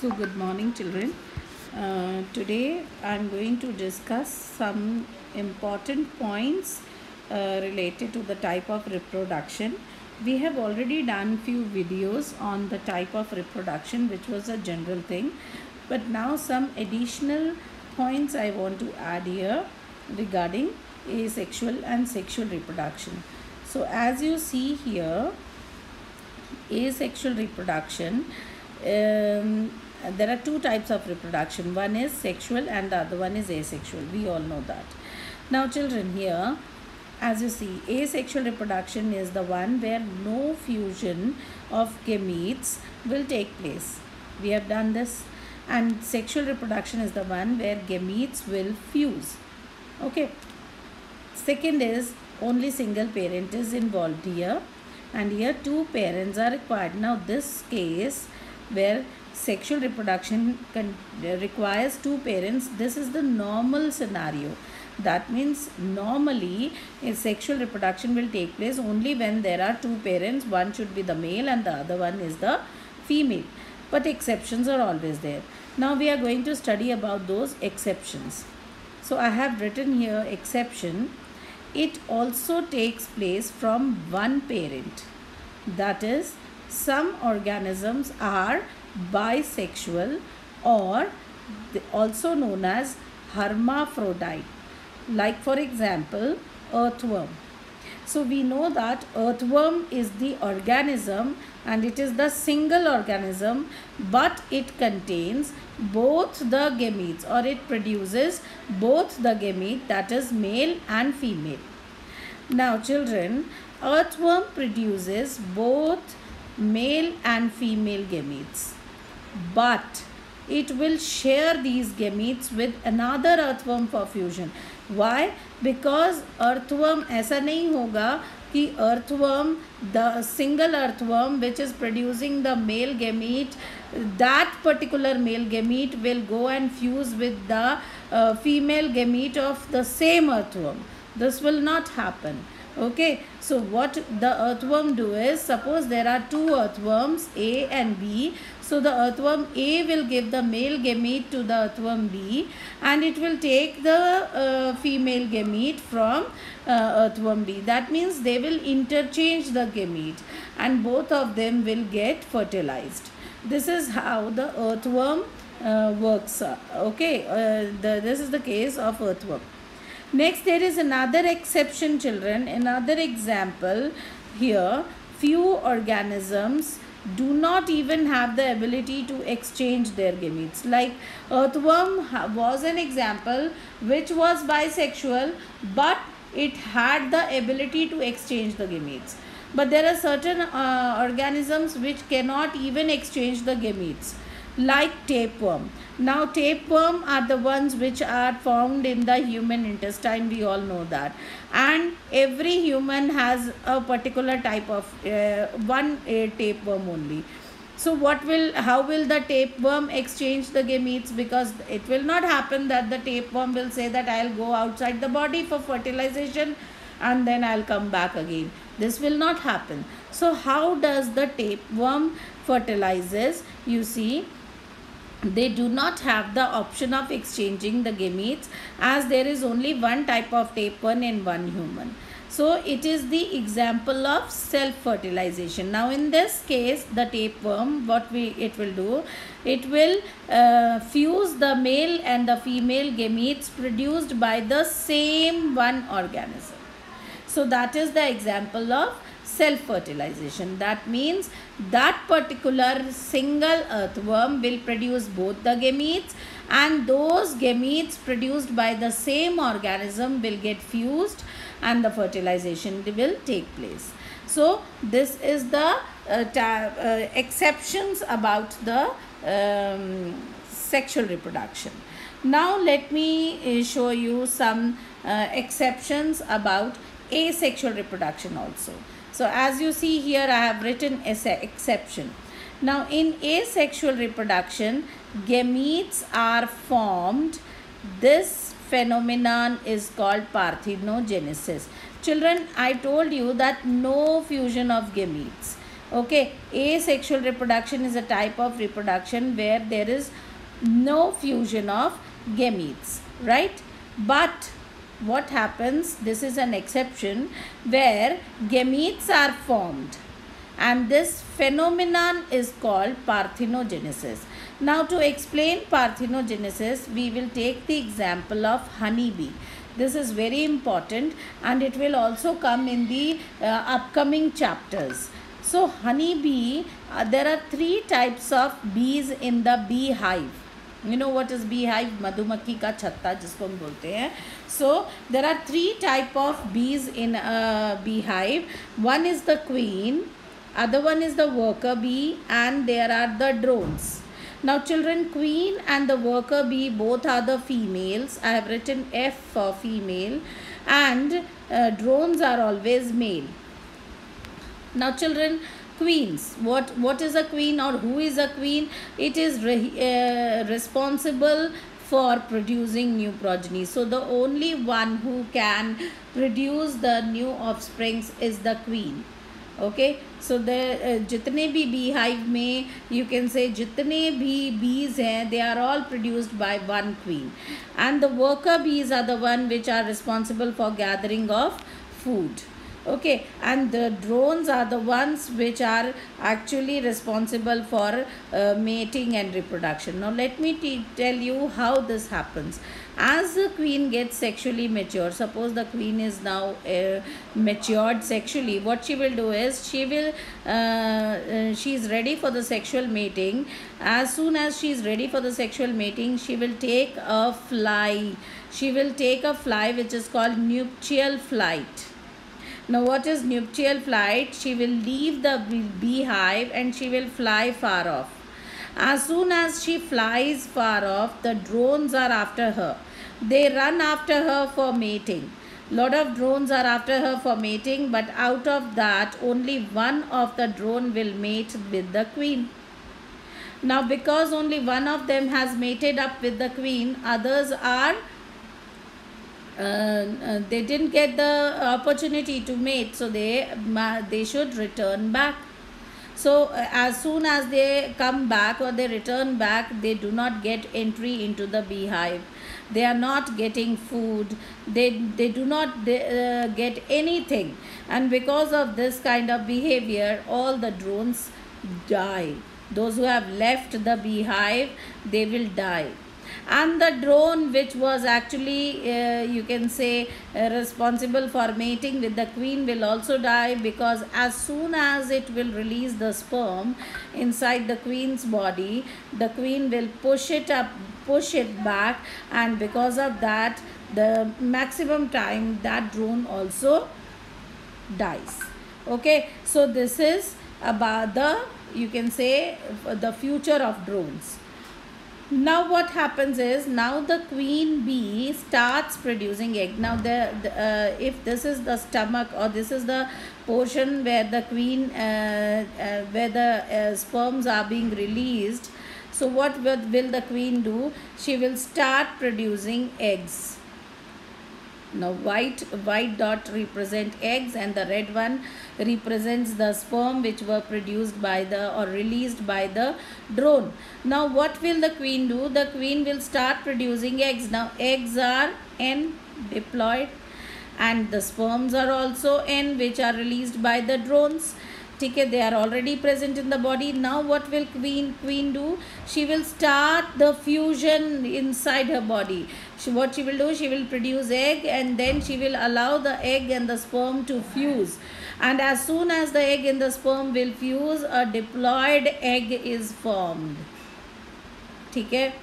So, good morning, children. Uh, today, I'm going to discuss some important points uh, related to the type of reproduction. We have already done few videos on the type of reproduction, which was a general thing, but now some additional points I want to add here regarding asexual and sexual reproduction. So, as you see here, asexual reproduction um, there are two types of reproduction. One is sexual and the other one is asexual. We all know that. Now children here as you see asexual reproduction is the one where no fusion of gametes will take place. We have done this. And sexual reproduction is the one where gametes will fuse. Okay. Second is only single parent is involved here. And here two parents are required. Now this case where sexual reproduction requires two parents this is the normal scenario. That means normally sexual reproduction will take place only when there are two parents one should be the male and the other one is the female. But exceptions are always there. Now we are going to study about those exceptions. So i have written here exception. It also takes place from one parent. That is some organisms are bisexual or also known as hermaphrodite. Like for example earthworm. So we know that earthworm is the organism and it is the single organism but it contains both the gametes or it produces both the gamete that is male and female. Now children earthworm produces both male and female gametes but it will share these gametes with another earthworm for fusion why because earthworm ऐसा नहीं होगा कि earthworm the single earthworm which is producing the male gamete that particular male gamete will go and fuse with the uh, female gamete of the same earthworm this will not happen okay so what the earthworm do is suppose there are two earthworms a and b so the earthworm a will give the male gamete to the earthworm b and it will take the uh, female gamete from uh, earthworm b. That means they will interchange the gamete and both of them will get fertilized. This is how the earthworm uh, works okay? Uh, the, this is the case of earthworm. Next, there is another exception, children. Another example here. Few organisms do not even have the ability to exchange their gametes. Like earthworm was an example which was bisexual but it had the ability to exchange the gametes. But there are certain uh, organisms which cannot even exchange the gametes like tapeworm. Now, tapeworm are the ones which are found in the human intestine. We all know that. And every human has a particular type of uh, one uh, tapeworm only. So, what will, how will the tapeworm exchange the gametes? Because it will not happen that the tapeworm will say that I'll go outside the body for fertilization and then I'll come back again. This will not happen. So, how does the tapeworm fertilizes? You see, they do not have the option of exchanging the gametes as there is only one type of tapeworm in one human. So it is the example of self-fertilization. Now in this case the tapeworm what we it will do it will uh, fuse the male and the female gametes produced by the same one organism. So that is the example of self fertilization that means that particular single earthworm will produce both the gametes and those gametes produced by the same organism will get fused and the fertilization will take place. So this is the uh, uh, exceptions about the um, sexual reproduction. Now let me uh, show you some uh, exceptions about asexual reproduction also so as you see here I have written a exception. Now in asexual reproduction gametes are formed. This phenomenon is called parthenogenesis. Children I told you that no fusion of gametes. Okay, asexual reproduction is a type of reproduction where there is no fusion of gametes, right? But what happens, this is an exception where gametes are formed and this phenomenon is called parthenogenesis. Now to explain parthenogenesis, we will take the example of honeybee. This is very important and it will also come in the uh, upcoming chapters. So honeybee, uh, there are three types of bees in the beehive. You know what is beehive? Madhumakhi ka chatta jisko hum bolte hain. So there are three type of bees in a beehive. One is the queen, other one is the worker bee and there are the drones. Now children, queen and the worker bee both are the females. I have written F for female and uh, drones are always male. Now children, queens. What, what is a queen or who is a queen? It is re, uh, responsible for producing new progeny. So the only one who can produce the new offsprings is the queen. Okay so the जितने भी bee hive में you can say जितने भी बीज हैं they are all produced by one queen and the worker bees are the one which are responsible for gathering of food okay and the drones are the ones which are actually responsible for uh, mating and reproduction. Now let me tell you how this happens. As the queen gets sexually mature suppose the queen is now uh, matured sexually what she will do is she will uh, uh, she is ready for the sexual mating. As soon as she is ready for the sexual mating she will take a fly. She will take a fly which is called nuptial flight now what is nuptial flight she will leave the beehive and she will fly far off as soon as she flies far off the drones are after her they run after her for mating. Lot of drones are after her for mating, but out of that, only one of the drone will mate with the queen. Now, because only one of them has mated up with the queen, others are uh, uh, they didn't get the opportunity to mate, so they they should return back. So uh, as soon as they come back or they return back, they do not get entry into the beehive. They are not getting food. They they do not uh, get anything. And because of this kind of behavior all the drones die. Those who have left the beehive they will die and the drone which was actually uh, you can say uh, responsible for mating with the queen will also die because as soon as it will release the sperm inside the queen's body the queen will push it up push it back. And because of that the maximum time that drone also dies. Okay so this is about the you can say the future of drones now what happens is now the queen bee starts producing egg now the, the uh, if this is the stomach or this is the portion where the queen uh, uh, where the uh, sperms are being released so what will, will the queen do? She will start producing eggs. Now white, white dot represent eggs and the red one represents the sperm which were produced by the or released by the drone. Now what will the queen do? The queen will start producing eggs. Now eggs are N diploid and the sperms are also N which are released by the drones okay they are already present in the body now what will queen queen do she will start the fusion inside her body she, what she will do she will produce egg and then she will allow the egg and the sperm to fuse and as soon as the egg and the sperm will fuse a diploid egg is formed okay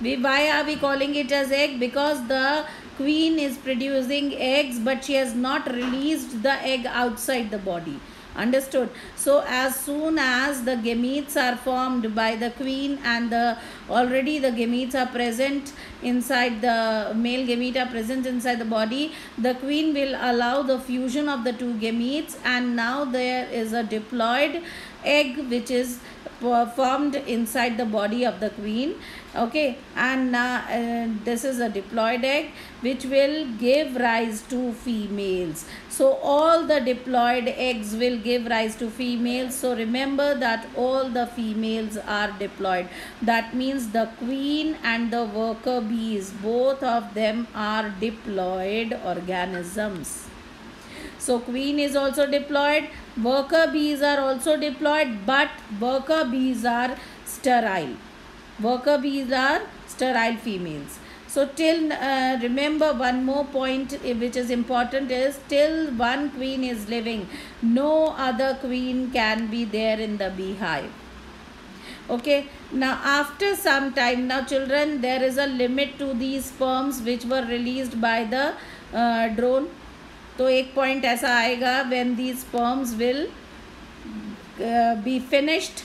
we why are we calling it as egg because the queen is producing eggs but she has not released the egg outside the body understood. So as soon as the gametes are formed by the queen and the already the gametes are present inside the male gamete are present inside the body the queen will allow the fusion of the two gametes and now there is a diploid egg which is formed inside the body of the queen okay? And uh, uh, this is a diploid egg which will give rise to females. So all the diploid eggs will give rise to females. So remember that all the females are diploid. That means the queen and the worker bees both of them are diploid organisms. So queen is also diploid Worker bees are also diploid but worker bees are sterile. Worker bees are sterile females. So till uh, remember one more point which is important is till one queen is living no other queen can be there in the beehive okay now after some time now children there is a limit to these sperms which were released by the uh, drone तो एक point ऐसा आएगा when the sperms will be finished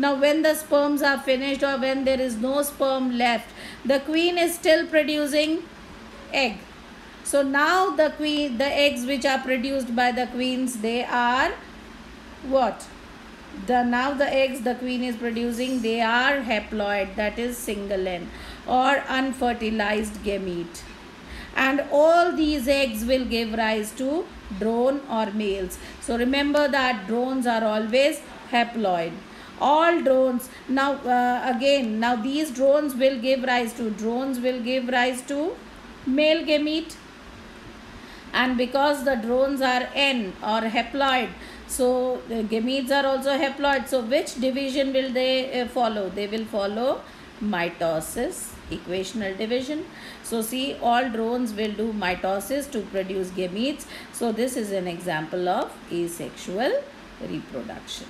now when the sperms are finished और when there is no sperm left the queen is still producing egg so now the queen the eggs which are produced by the queens they are what the, now the eggs the queen is producing, they are haploid, that is single n, or unfertilized gamete and all these eggs will give rise to drone or males. So remember that drones are always haploid. All drones, now uh, again, now these drones will give rise to, drones will give rise to male gamete and because the drones are N or haploid, so the gametes are also haploid. So which division will they uh, follow? They will follow mitosis equational division. So see all drones will do mitosis to produce gametes. So this is an example of asexual reproduction